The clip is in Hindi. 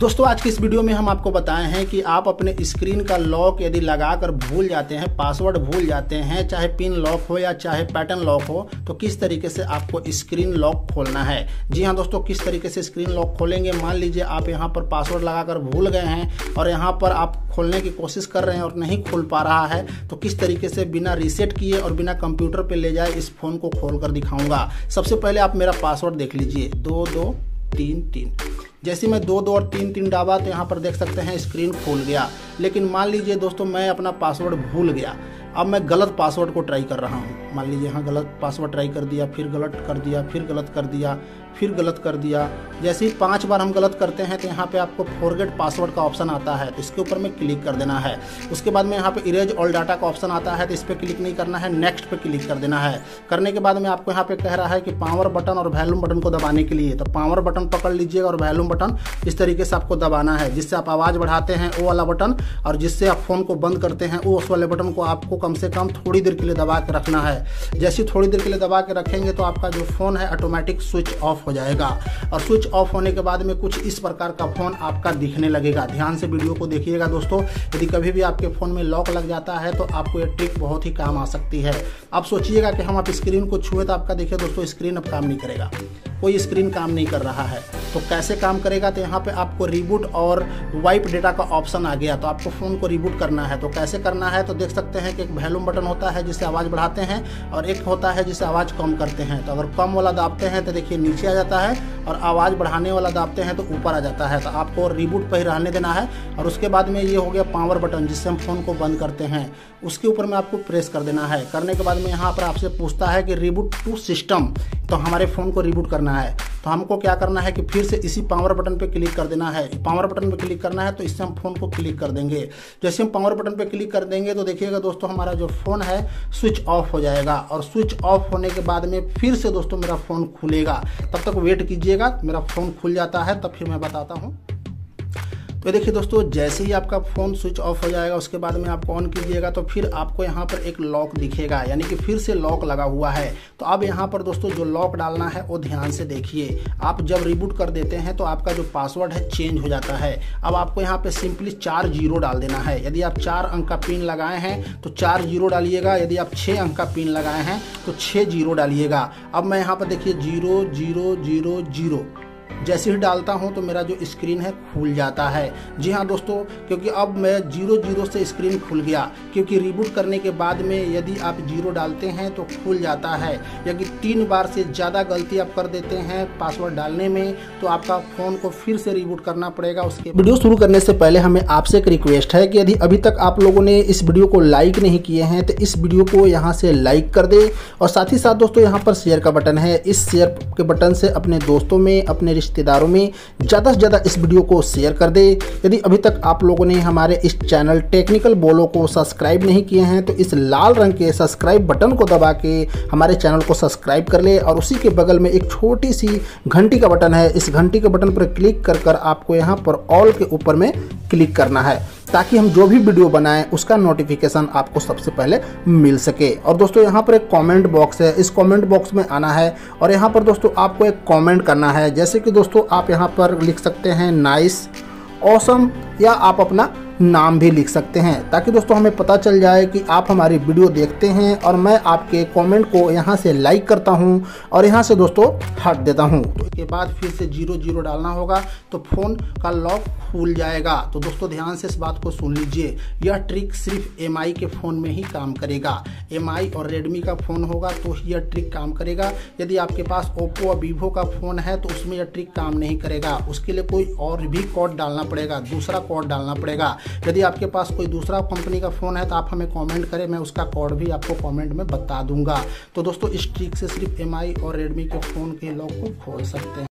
दोस्तों, आज की इस वीडियो में हम आपको बताए हैं कि आप अपने स्क्रीन का लॉक यदि लगाकर भूल जाते हैं, पासवर्ड भूल जाते हैं, चाहे पिन लॉक हो या चाहे पैटर्न लॉक हो तो किस तरीके से आपको स्क्रीन लॉक खोलना है? जी हाँ दोस्तों, किस तरीके से स्क्रीन लॉक खोलेंगे? मान लीजिए आप यहाँ पर पासवर्ड लगाकर भूल गए हैं और यहाँ पर आप खोलने की कोशिश कर रहे हैं और नहीं खोल पा रहा है तो किस तरीके से बिना रीसेट किए और बिना कंप्यूटर पर ले जाए इस फ़ोन को खोल कर दिखाऊँगा। सबसे पहले आप मेरा पासवर्ड देख लीजिए। दो दो, तीन तीन। जैसे मैं दो दो और तीन तीन डाबा तो यहाँ पर देख सकते हैं स्क्रीन खोल गया। लेकिन मान लीजिए दोस्तों, मैं अपना पासवर्ड भूल गया। अब मैं गलत पासवर्ड को ट्राई कर रहा हूँ। मान लीजिए यहाँ गलत पासवर्ड ट्राई कर दिया, फिर गलत कर दिया, फिर गलत कर दिया, फिर गलत कर दिया। जैसे ही पाँच बार हम गलत करते हैं तो यहाँ पे आपको फॉरगेट पासवर्ड का ऑप्शन आता है तो इसके ऊपर में क्लिक कर देना है। उसके बाद में यहाँ पे इरेज ऑल डाटा का ऑप्शन आता है तो इस पर क्लिक नहीं करना है नेक्स्ट पे क्लिक कर देना है। करने के बाद में आपको यहाँ पे कह रहा है कि पावर बटन और वैल्यूम बटन को दबाने के लिए तो पावर बटन पकड़ लीजिएगा और वैल्यूम बटन इस तरीके से आपको दबाना है, जिससे आप आवाज़ बढ़ाते हैं वो वाला बटन और जिससे आप फ़ोन को बंद करते हैं, वो उस वाले बटन को आपको कम से कम थोड़ी देर के लिए दबा के रखना है। जैसे थोड़ी देर के लिए दबा के रखेंगे तो आपका जो फ़ोन है ऑटोमेटिक स्विच ऑफ़ हो जाएगा। और स्विच ऑफ़ होने के बाद में कुछ इस प्रकार का फ़ोन आपका दिखने लगेगा। ध्यान से वीडियो को देखिएगा दोस्तों। यदि कभी भी आपके फ़ोन में लॉक लग जाता है तो आपको ये ट्रिक बहुत ही काम आ सकती है। आप सोचिएगा कि हम आप स्क्रीन को छुए तो आपका देखिए दोस्तों स्क्रीन अब काम नहीं करेगा। कोई स्क्रीन काम नहीं कर रहा है। तो कैसे काम करेगा? तो यहाँ पे आपको रिबूट और वाइप डेटा का ऑप्शन आ गया। तो आपको फ़ोन को रिबूट करना है। तो कैसे करना है? तो देख सकते हैं कि एक वैल्यूम बटन होता है, जिससे आवाज़ बढ़ाते हैं और एक होता है, जिससे आवाज़ कम करते हैं। तो अगर कम वाला दाबते हैं तो देखिए नीचे आ जाता है और आवाज़ बढ़ाने वाला दाबते हैं तो ऊपर आ जाता है। तो आपको रिबूट पर ही रहने देना है। और उसके बाद में ये हो गया पावर बटन जिससे हम फ़ोन को बंद करते हैं। उसके ऊपर में आपको प्रेस कर देना है। करने के बाद में यहाँ पर आपसे पूछता है कि रिबूट टू सिस्टम तो हमारे फ़ोन को रिबूट करना है। तो हमको क्या करना है कि फिर से इसी पावर बटन पर क्लिक कर देना है। पावर बटन पर क्लिक करना है तो इससे हम फ़ोन को क्लिक कर देंगे। जैसे हम पावर बटन पर क्लिक कर देंगे तो देखिएगा दोस्तों हमारा जो फ़ोन है स्विच ऑफ़ हो जाएगा और स्विच ऑफ़ होने के बाद में फिर से दोस्तों मेरा फ़ोन खुलेगा। तब तक वेट कीजिएगा, मेरा फ़ोन खुल जाता है, तब फिर मैं बताता हूँ। तो देखिए दोस्तों, जैसे ही आपका फ़ोन स्विच ऑफ़ हो जाएगा, उसके बाद में आप ऑन कीजिएगा तो फिर आपको यहाँ पर एक लॉक दिखेगा, यानी कि फिर से लॉक लगा हुआ है। तो अब यहाँ पर दोस्तों, जो लॉक डालना है, वो ध्यान से देखिए। आप जब रिबूट कर देते हैं तो आपका जो पासवर्ड है चेंज हो जाता है। अब आपको यहाँ पे सिंपली चार ज़ीरो डाल देना है। यदि आप चार अंक का पिन लगाए हैं तो चार ज़ीरो डालिएगा। यदि आप छः अंक का पिन लगाए हैं तो छः ज़ीरो डालिएगा। अब मैं यहाँ पर देखिए, ज़ीरो ज़ीरो ज़ीरो ज़ीरो। जैसे ही डालता हूँ तो मेरा जो स्क्रीन है खुल जाता है। जी हाँ दोस्तों, क्योंकि अब मैं ज़ीरो ज़ीरो से स्क्रीन खुल गया, क्योंकि रिबूट करने के बाद में यदि आप ज़ीरो डालते हैं तो खुल जाता है। यदि तीन बार से ज़्यादा गलती आप कर देते हैं पासवर्ड डालने में तो आपका फ़ोन को फिर से रिबूट करना पड़ेगा। उसके वीडियो शुरू करने से पहले हमें आपसे एक रिक्वेस्ट है कि यदि अभी तक आप लोगों ने इस वीडियो को लाइक नहीं किए हैं तो इस वीडियो को यहाँ से लाइक कर दे। और साथ ही साथ दोस्तों, यहाँ पर शेयर का बटन है। इस शेयर के बटन से अपने दोस्तों में, अपने रिश्तेदारों में ज़्यादा से ज़्यादा इस वीडियो को शेयर कर दे। यदि अभी तक आप लोगों ने हमारे इस चैनल टेक्निकल बोलो को सब्सक्राइब नहीं किए हैं तो इस लाल रंग के सब्सक्राइब बटन को दबा के हमारे चैनल को सब्सक्राइब कर ले और उसी के बगल में एक छोटी सी घंटी का बटन है। इस घंटी के बटन पर क्लिक कर कर आपको यहाँ पर ऑल के ऊपर में क्लिक करना है। ताकि हम जो भी वीडियो बनाएँ, उसका नोटिफिकेशन आपको सबसे पहले मिल सके। और दोस्तों, यहाँ पर एक कमेंट बॉक्स है। इस कमेंट बॉक्स में आना है और यहाँ पर दोस्तों, आपको एक कमेंट करना है। जैसे कि दोस्तों, आप यहाँ पर लिख सकते हैं नाइस ऑसम या आप अपना नाम भी लिख सकते हैं। ताकि दोस्तों हमें पता चल जाए कि आप हमारी वीडियो देखते हैं और मैं आपके कमेंट को यहाँ से लाइक करता हूँ और यहाँ से दोस्तों हट देता हूँ। तो इसके बाद फिर से ज़ीरो ज़ीरो डालना होगा तो फ़ोन का लॉक खुल जाएगा। तो दोस्तों ध्यान से इस बात को सुन लीजिए, यह ट्रिक सिर्फ़ एम के फ़ोन में ही काम करेगा। एमआई और रेडमी का फ़ोन होगा तो यह ट्रिक काम करेगा। यदि आपके पास ओप्पो और वीवो का फ़ोन है तो उसमें यह ट्रिक काम नहीं करेगा। उसके लिए कोई और भी कोड डालना पड़ेगा, दूसरा कोड डालना पड़ेगा। यदि आपके पास कोई दूसरा कंपनी का फ़ोन है तो आप हमें कॉमेंट करें, मैं उसका कोड भी आपको कॉमेंट में बता दूँगा। तो दोस्तों, इस ट्रिक से सिर्फ़ एमआई और रेडमी के फ़ोन के लॉक को खोल सकते हैं।